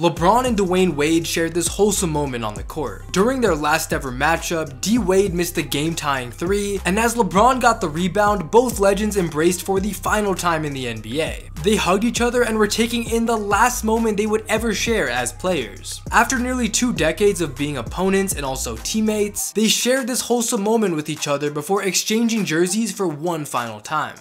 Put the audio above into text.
LeBron and Dwyane Wade shared this wholesome moment on the court. During their last ever matchup, D Wade missed the game tying three, and as LeBron got the rebound, both legends embraced for the final time in the NBA. They hugged each other and were taking in the last moment they would ever share as players. After nearly two decades of being opponents and also teammates, they shared this wholesome moment with each other before exchanging jerseys for one final time.